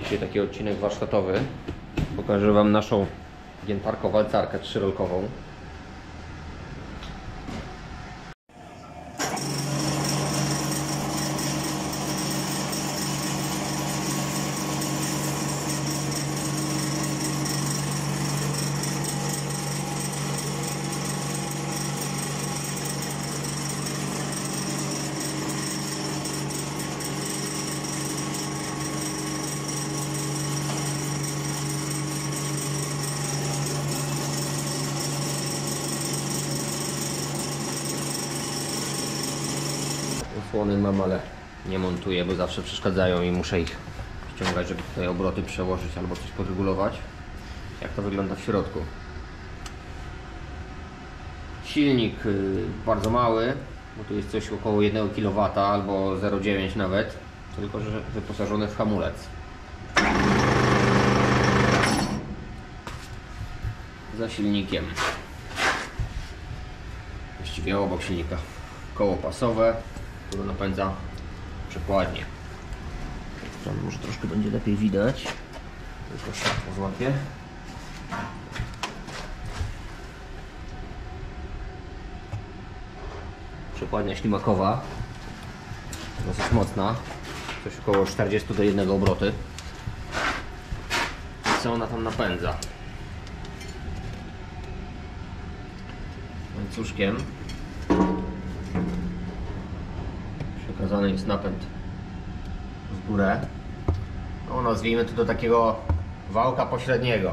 Dzisiaj taki odcinek warsztatowy. Pokażę Wam naszą giętarko-walcarkę trzyrolkową. Osłony mam, ale nie montuję, bo zawsze przeszkadzają i muszę ich ściągać, żeby tutaj obroty przełożyć albo coś podregulować. Jak to wygląda w środku? Silnik y, bardzo mały, bo tu jest coś około 1 kW albo 0,9 nawet, tylko że wyposażony w hamulec. Za silnikiem. Właściwie obok silnika. Koło pasowe, które napędza przekładnie. Tam może troszkę będzie lepiej widać. Tylko światło złapię. Przekładnia ślimakowa. Dosyć mocna. Coś około 40 do 1 obroty. I co ona tam napędza? Łańcuszkiem przekazany jest napęd w górę. No, nazwijmy to do takiego wałka pośredniego.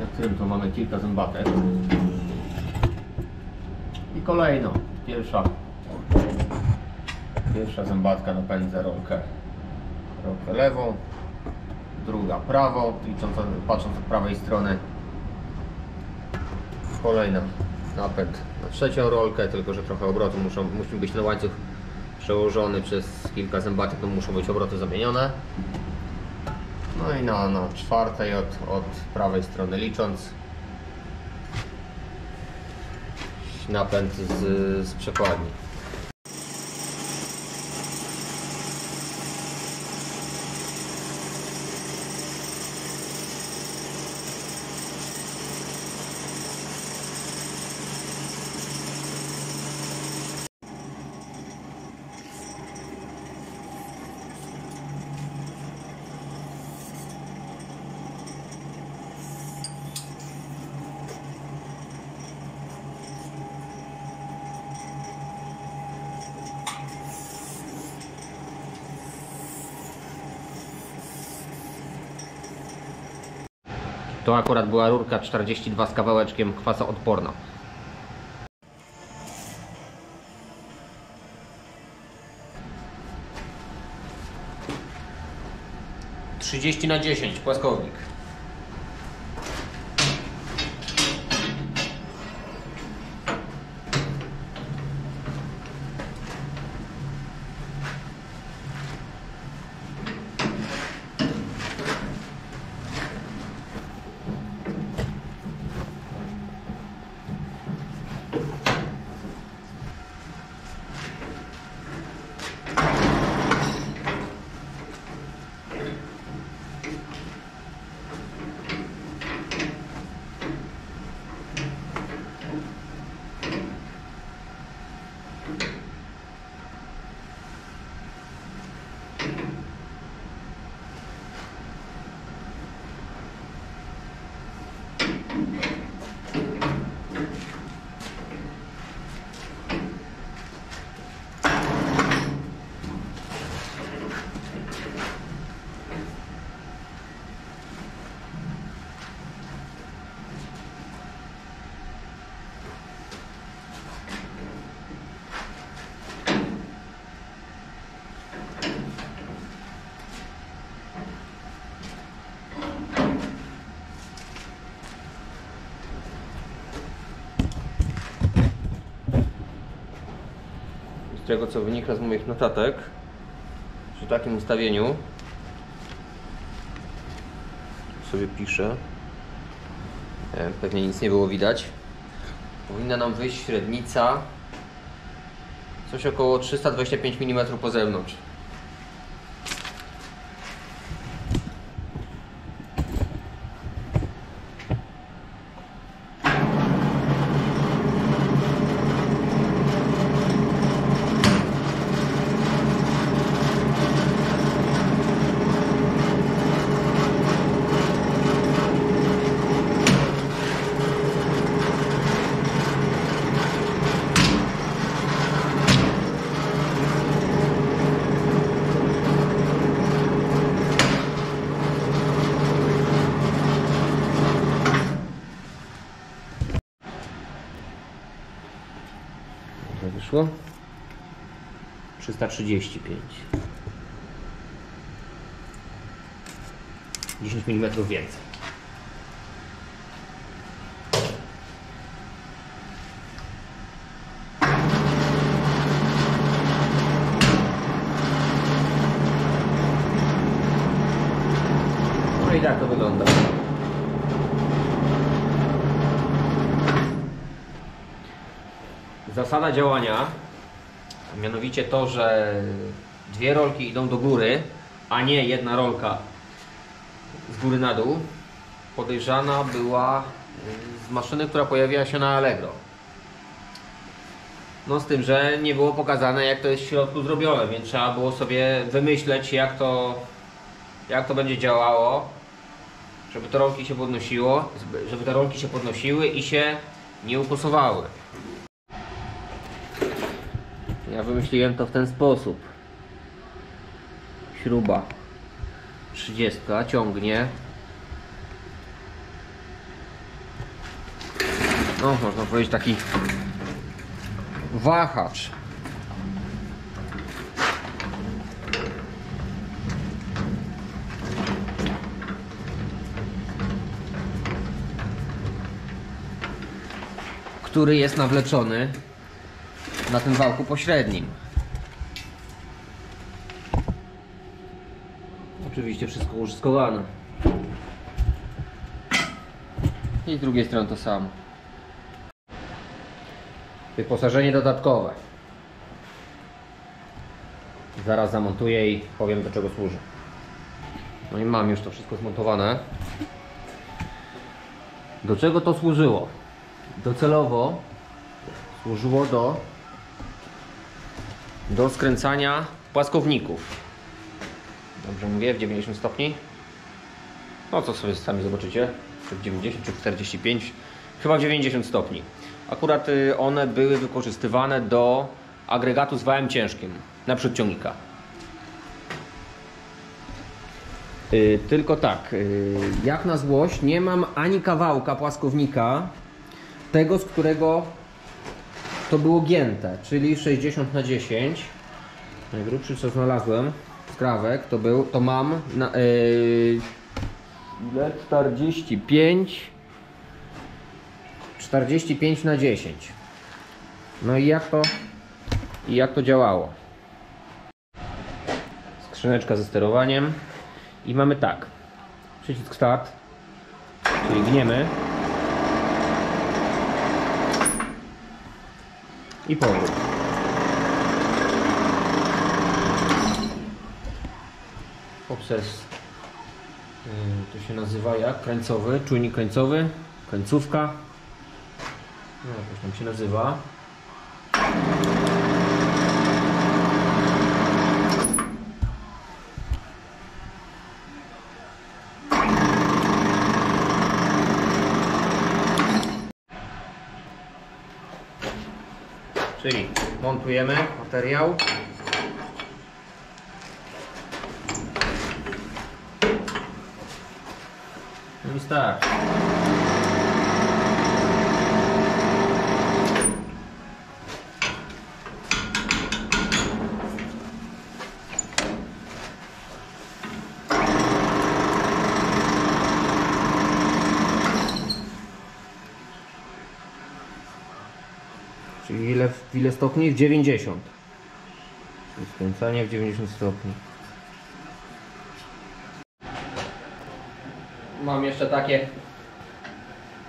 Na którym to mamy kilka zębatek. I kolejno, pierwsza Pierwsza zębatka napędza rolkę, rolkę lewą, druga prawą, licząc, patrząc od prawej strony. Kolejna napęd na trzecią rolkę, tylko że trochę obrotu muszą, musi być ten łańcuch przełożony przez kilka zębatek, to muszą być obroty zamienione. No i na, na czwartej od, od prawej strony licząc napęd z, z przekładni. To akurat była rurka 42 z kawałeczkiem kwasa odporna. Trzydzieści na 10 płaskownik. Tego co wynika z moich notatek, przy takim ustawieniu sobie piszę. E, Pewnie nic nie było widać. Powinna nam wyjść średnica coś około 325 mm po zewnątrz. Ile wyszło? 335. 10 mm więcej. No i tak to wygląda. Zasada działania, mianowicie to, że dwie rolki idą do góry, a nie jedna rolka z góry na dół, podejrzana była y, z maszyny, która pojawiła się na Allegro. No z tym, że nie było pokazane jak to jest w środku zrobione, więc trzeba było sobie wymyśleć jak to, jak to będzie działało, żeby te rolki się podnosiło, żeby te rolki się podnosiły i się nie uposowały. Ja wymyśliłem to w ten sposób. Śruba 30 ciągnie. No, można powiedzieć taki wahacz. Który jest nawleczony na tym wałku pośrednim. Oczywiście wszystko użytkowane. I z drugiej strony to samo. Wyposażenie dodatkowe. Zaraz zamontuję i powiem do czego służy. No i mam już to wszystko zmontowane. Do czego to służyło? Docelowo służyło do do skręcania płaskowników. Dobrze mówię, w 90 stopni. No co sobie sami zobaczycie, czy w 90, czy w 45, chyba w 90 stopni. Akurat y, one były wykorzystywane do agregatu z wałem ciężkim, na przód-ciągnika. Y, tylko tak, y, jak na złość, nie mam ani kawałka płaskownika, tego z którego to było gięte, czyli 60 na 10. Najgrubszy co znalazłem skrawek to był, to mam na yy, ile? 45 45 na 10. No i jak to i jak to działało? Skrzyneczka ze sterowaniem i mamy tak. Przycisk start, czyli gniemy. I powrót. Poprzez yy, to się nazywa jak? Krańcowy, czujnik krańcowy, końcówka. No, jakoś tam się nazywa. Czyli montujemy materiał. No i start. Czyli ile, w ile stopni? W 90. Czyli skręcanie w 90 stopni. mam jeszcze takie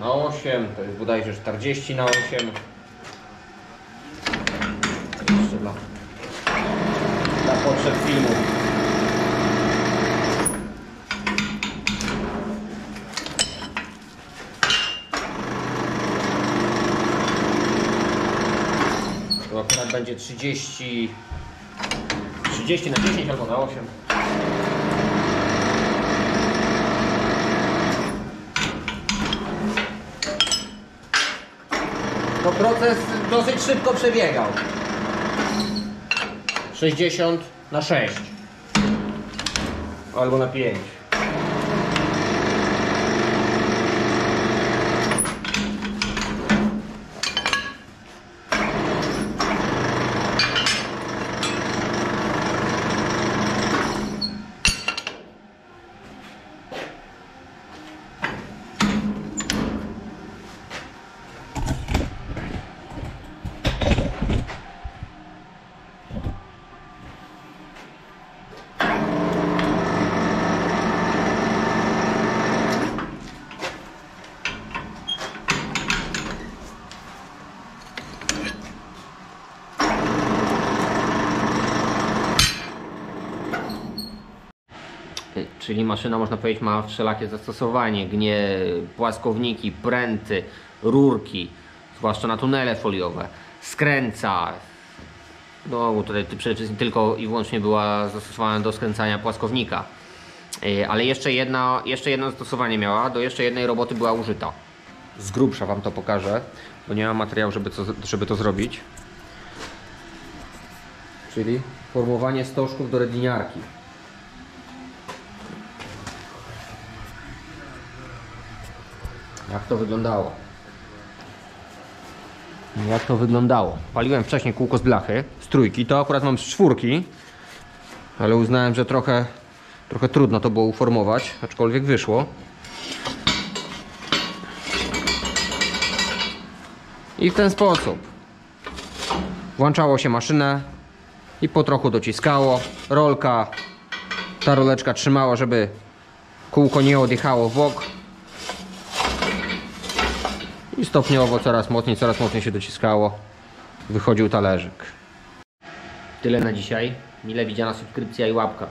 na 8, to jest bodajże 40 na 8. Jeszcze dla, dla potrzeb filmu. To akurat będzie 30 30 na 10 albo na 8. To proces dosyć szybko przebiegał. 60 na 6. Albo na 5. Czyli maszyna, można powiedzieć, ma wszelakie zastosowanie. Gnie, płaskowniki, pręty, rurki, zwłaszcza na tunele foliowe. Skręca. No, tutaj przede wszystkim tylko i wyłącznie była zastosowana do skręcania płaskownika. Yy, Ale jeszcze, jedna, jeszcze jedno zastosowanie miała, do jeszcze jednej roboty była użyta. Z grubsza Wam to pokażę, bo nie mam materiału, żeby to, żeby to zrobić. Czyli formowanie stożków do redliniarki. Jak to wyglądało? Jak to wyglądało? Paliłem wcześniej kółko z blachy, z trójki, to akurat mam z czwórki, ale uznałem, że trochę, trochę trudno to było uformować, aczkolwiek wyszło. I w ten sposób włączało się maszynę i po trochu dociskało. Rolka, ta roleczka trzymała, żeby kółko nie odjechało w bok. I stopniowo coraz mocniej, coraz mocniej się dociskało. Wychodził talerzyk. Tyle na dzisiaj. Mile widziana subskrypcja i łapka.